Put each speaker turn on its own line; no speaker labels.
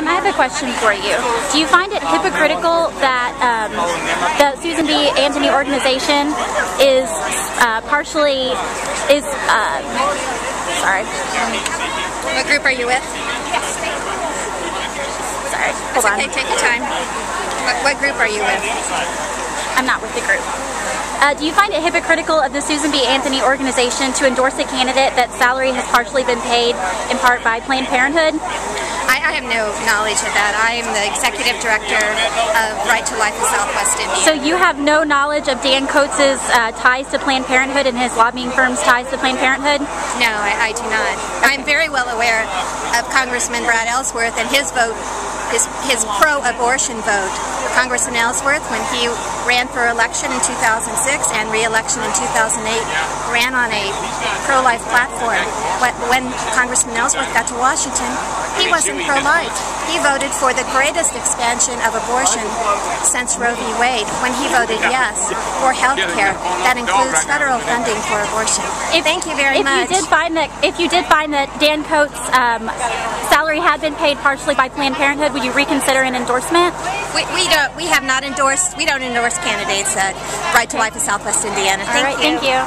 Ma'am, I have a question for you. Do you find it hypocritical that um, the Susan B. Anthony organization is uh, partially is uh, sorry?
What group are you with?
Sorry, hold on.
okay, take your time. What, what group are you with?
I'm not with the group. Uh, do you find it hypocritical of the Susan B. Anthony organization to endorse a candidate that salary has partially been paid in part by Planned Parenthood?
I, I have no knowledge of that. I am the executive director of Right to Life in Southwest Indiana.
So you have no knowledge of Dan Coats' uh, ties to Planned Parenthood and his lobbying firm's ties to Planned Parenthood?
no, I, I do not. I'm very well aware of Congressman Brad Ellsworth and his vote, his, his pro-abortion vote. Congressman Ellsworth, when he ran for election in 2006 and re-election in 2008, ran on a pro-life platform. When, when Congressman Ellsworth got to Washington, he wasn't pro-life. He voted for the greatest expansion of abortion since Roe v. Wade when he voted yes for health care that includes federal funding for abortion.
If,
Thank you very
if
much.
you did find that, if you did find that Dan Coats' um, salary had been paid partially by Planned Parenthood, would you reconsider an endorsement?
We, we don't. We have not endorsed. We don't endorse candidates at Right to Life in Southwest Indiana. Thank
All right,
you.
thank you.